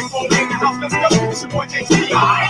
Involved in the house, let's go. It's your boy JT.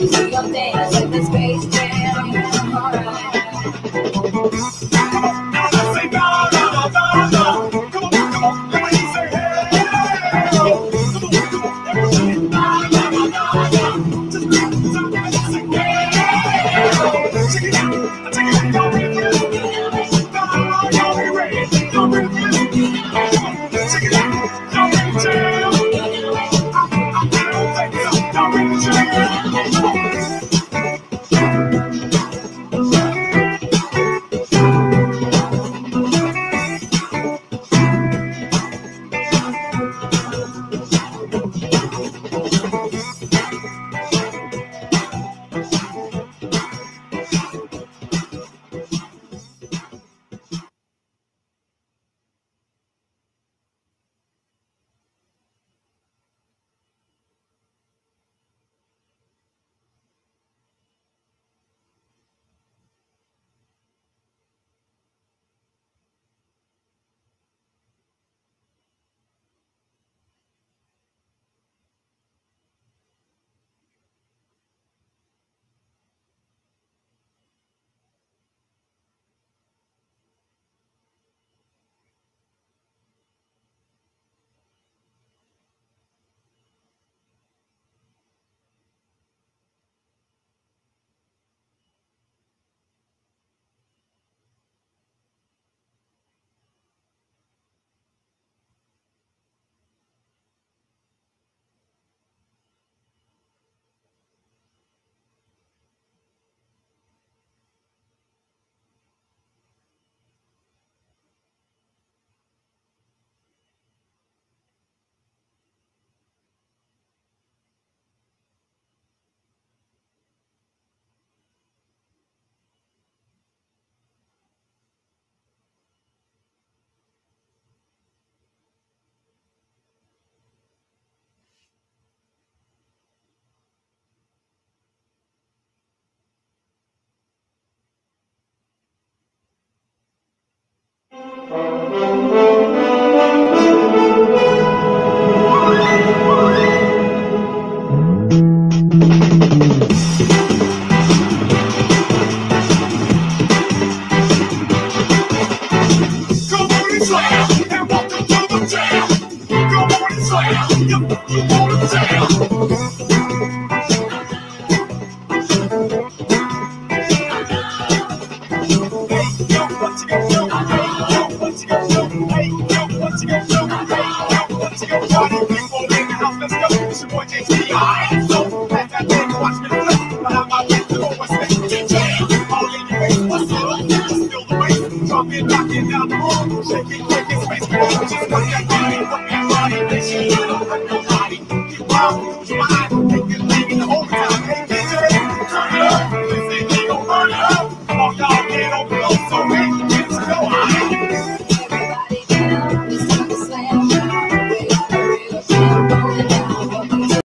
We're knocking down the wall, shaking, shaking shaking shaking.